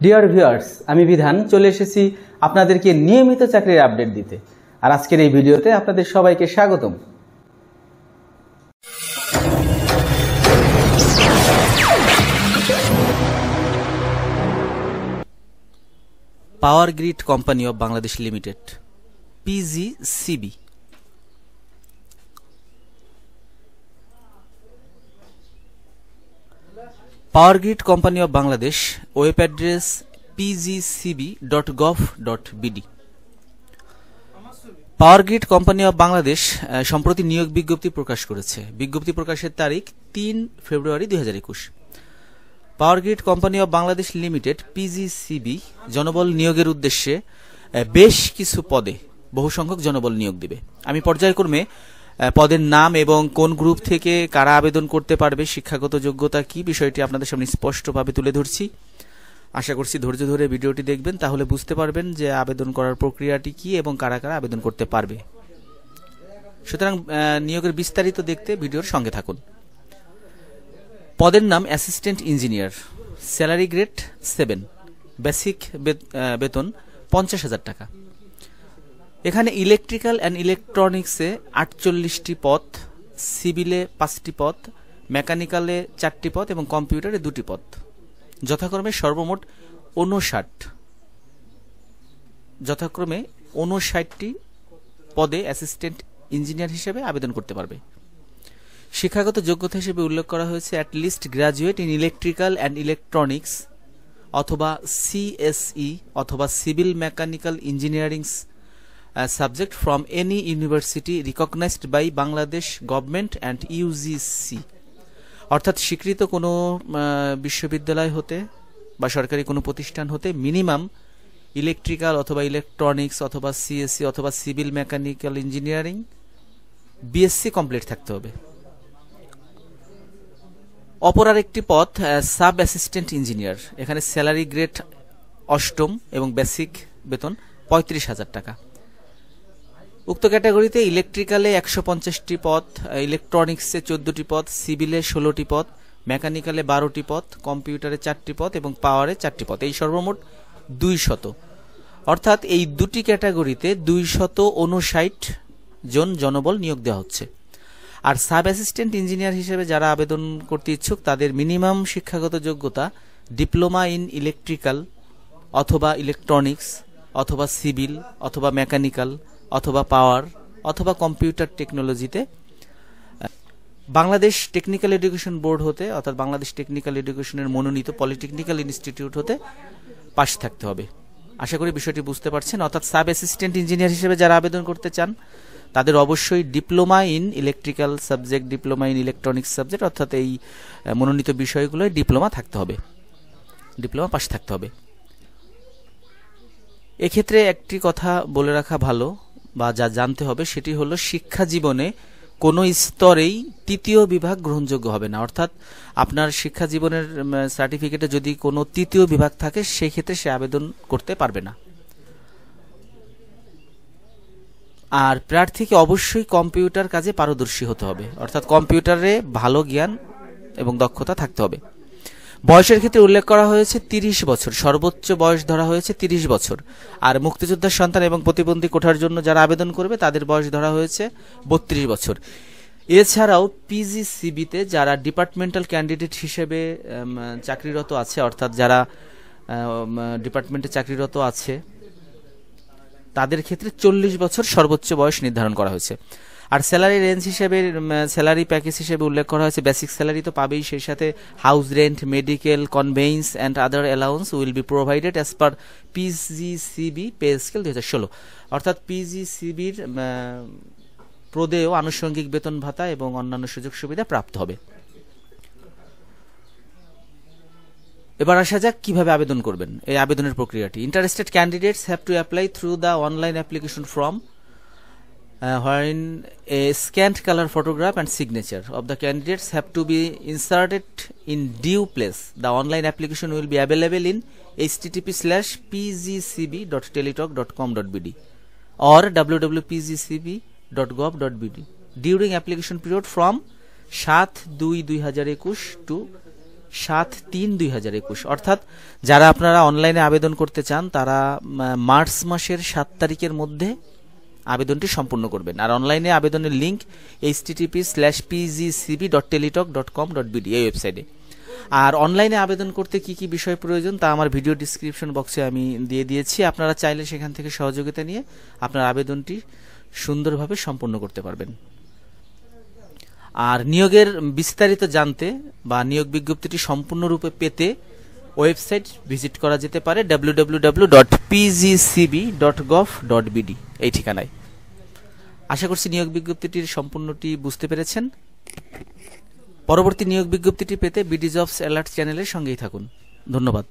Dear viewers আমি বিধান, চলে এসেছি আপনাদেরকে নিয়মিত চাকরির আপডেট দিতে। আর আজকের এই ভিডিওতে আপনাদের সবাইকে স্বাগতম। Power grid company of Bangladesh limited PGCB power grid company of Bangladesh web address PGCB dot gov dot BD power grid company of Bangladesh সম্প্রতি নিয়োগ বিজ্ঞপ্তি প্রকাশ করেছে। বিজ্ঞপ্তি প্রকাশের তারিখ তিন ফেব্রুয়ারি দুই হাজার একুশ। Power grid company of Bangladesh limited PGCB জনবল নিয়োগের উদ্দেশ্যে বেশ কিছু পদে বহুসংখ্যক জনবল নিয়োগ দিবে। আমি পর্যায়ক্রমে পদের নাম এবং কোন গ্রুপ থেকে কারা আবেদন করতে পারবে, শিক্ষাগত যোগ্যতা কি, বিষয়টি আপনাদের সামনে স্পষ্টভাবে তুলে ধরছি। আশা করছি ধৈর্য ধরে ভিডিওটি দেখবেন, তাহলে বুঝতে পারবেন যে আবেদন করার প্রক্রিয়াটি কি এবং কারা কারা আবেদন করতে পারবে। সুতরাং নিয়োগের বিস্তারিত দেখতে ভিডিওর সঙ্গে থাকুন। পদের নাম assistant engineer, salary grade seven, basic বেতন পঞ্চাশ হাজার টাকা। এখানে ইলেকট্রিক্যাল অ্যান্ড ইলেকট্রনিক্সে আটচল্লিশটি পথ সিভিলে পাঁচটি পথ মেকানিক্যালে চারটি পথ এবং কম্পিউটারে দুটি পথ। যথাক্রমে সর্বমোট উনষাট যথাক্রমে ঊনষাটটি পদে অ্যাসিস্ট্যান্ট ইঞ্জিনিয়ার হিসেবে আবেদন করতে পারবে। শিক্ষাগত যোগ্যতা হিসেবে উল্লেখ করা হয়েছে at least graduate in electrical and electronics অথবা সিএসই অথবা civil mechanical engineering subject from any university recognized by Bangladesh government and UGC অর্থাৎ স্বীকৃত কোনো বিশ্ববিদ্যালয় হতে বা সরকারি কোনো প্রতিষ্ঠান হতে মিনিমাম ইলেকট্রিক্যাল অথবা ইলেকট্রনিক্স অথবা সিএসসি অথবা civil mechanical engineering BSc complete থাকতে হবে। অপর আরেকটি পথ সাব অ্যাসিস্ট্যান্ট ইঞ্জিনিয়ার। এখানে স্যালারি গ্রেড অষ্টম এবং বেসিক বেতন পঁয়ত্রিশ হাজার টাকা। উক্ত ক্যাটাগরিতে ইলেকট্রিক্যালে একশো পঞ্চাশটি পদ, ইলেকট্রনিক্সে চোদ্দটি পদ, সিভিলে ষোলোটি পদ, মেকানিক্যালে বারোটি পদ, কম্পিউটারে চারটি পদ এবং পাওয়ারে চারটি পদ। এই সর্বমোট দুই শত অর্থাৎ এই দুটি ক্যাটাগরিতে দুই শত উনষাট জন জনবল নিয়োগ দেওয়া হচ্ছে। আর সাব অ্যাসিস্ট্যান্ট ইঞ্জিনিয়ার হিসেবে যারা আবেদন করতে ইচ্ছুক, তাদের মিনিমাম শিক্ষাগত যোগ্যতা ডিপ্লোমা ইন ইলেকট্রিক্যাল অথবা ইলেকট্রনিক্স অথবা সিভিল অথবা মেকানিক্যাল অথবা পাওয়ার অথবা কম্পিউটার টেকনোলজিতে। বাংলাদেশ টেকনিক্যাল এডুকেশন বোর্ড হতে অর্থাৎ বাংলাদেশ টেকনিক্যাল এডুকেশনের মনোনীত পলিটেকনিক্যাল ইনস্টিটিউট হতে পাশ থাকতে হবে। আশা করি বিষয়টি বুঝতে পারছেন। অর্থাৎ সাব অ্যাসিস্ট্যান্ট ইঞ্জিনিয়ার হিসেবে যারা আবেদন করতে চান, তাদের অবশ্যই diploma in electrical subject, diploma in electronics subject, অর্থাৎ এই মনোনীত বিষয়গুলোয় ডিপ্লোমা থাকতে হবে। ডিপ্লোমা পাশ থাকতে হবে। এক্ষেত্রে একটি কথা বলে রাখা ভালো বা যা জানতে হবে সেটি হলো শিক্ষা জীবনে কোনো স্তরেই তৃতীয় বিভাগ গ্রহণযোগ্য হবে না। অর্থাৎ আপনার শিক্ষা জীবনের সার্টিফিকেটে যদি কোনো তৃতীয় বিভাগ থাকে সেই ক্ষেত্রে সে আবেদন করতে পারবে না। আর প্রার্থীকে অবশ্যই কম্পিউটার কাজে পারদর্শী হতে হবে। অর্থাৎ কম্পিউটারে ভালো জ্ঞান এবং দক্ষতা থাকতে হবে। বয়সের ক্ষেত্রে উল্লেখ করা হয়েছে তিরিশ বছর। সর্বোচ্চ বয়স ধরা হয়েছে তিরিশ বছর। আর মুক্তিযোদ্ধার সন্তান এবং প্রতিবন্ধী কোঠার জন্য যারা আবেদন করবে, তাদের বয়স ধরা হয়েছে বত্রিশ বছর। এছাড়াও পিজিসিবিতে যারা ডিপার্টমেন্টাল ক্যান্ডিডেট হিসেবে চাকরিরত আছে, অর্থাৎ যারা ডিপার্টমেন্টে চাকরিরত আছে, তাদের ক্ষেত্রে চল্লিশ বছর সর্বোচ্চ বয়স নির্ধারণ করা হয়েছে। আর স্যালারি রেঞ্জ হিসেবে স্যালারি প্যাকেজ হিসেবে উল্লেখ করা হয়েছে, বেসিক স্যালারি তো পাবেই, সেই সাথে house rent, medical conveyance and other allowance will be provided as per PGCB pay scale দুই হাজার ষোলো। অর্থাৎ পিজিসিবির প্রদেয় আনুষঙ্গিক বেতন ভাতা এবং অন্যান্য সুযোগ সুবিধা প্রাপ্ত হবে। এবার আসা যাক কীভাবে আবেদন করবেন, এই আবেদনের প্রক্রিয়াটি। Interested candidates have to apply through the online application form uh, wherein a scanned color photograph and signature of the candidates have to be inserted in due place. The online application will be available in http slash pgcb.teletalk.com.bd or www.pgcb.gov.bd during application period from সাত দুই দুই হাজার একুশ two সাত তিন দুই হাজার একুশ অর্থাৎ যারা আপনারা অনলাইনে আবেদন করতে চান তারা মার্চ মাসের সাত তারিখের মধ্যে আবেদনটি সম্পূর্ণ করবেন। আর অনলাইনে আবেদনের link H TTP slash PGCB dot Teletalk dot com dot BD এই ওয়েবসাইটে। আর অনলাইনে আবেদন করতে কি কি বিষয় প্রয়োজন তা আমার ভিডিও ডিসক্রিপশন বক্সে আমি দিয়ে দিয়েছি। আপনারা চাইলে সেখান থেকে সহযোগিতা নিয়ে আপনার আবেদনটি সুন্দরভাবে সম্পন্ন করতে পারবেন। আর নিয়োগের বিস্তারিত জানতে বা নিয়োগ বিজ্ঞপ্তিটি সম্পূর্ণরূপে পেতে ওয়েবসাইট ভিজিট করা যেতে পারে W dot PGCB dot gov dot BD এই ঠিকানায়। আশা করছি নিয়োগ বিজ্ঞপ্তিটির সম্পূর্ণটি বুঝতে পেরেছেন। পরবর্তী নিয়োগ বিজ্ঞপ্তিটি পেতে বিডি জবস অ্যালার্ট চ্যানেলের সঙ্গেই থাকুন। ধন্যবাদ।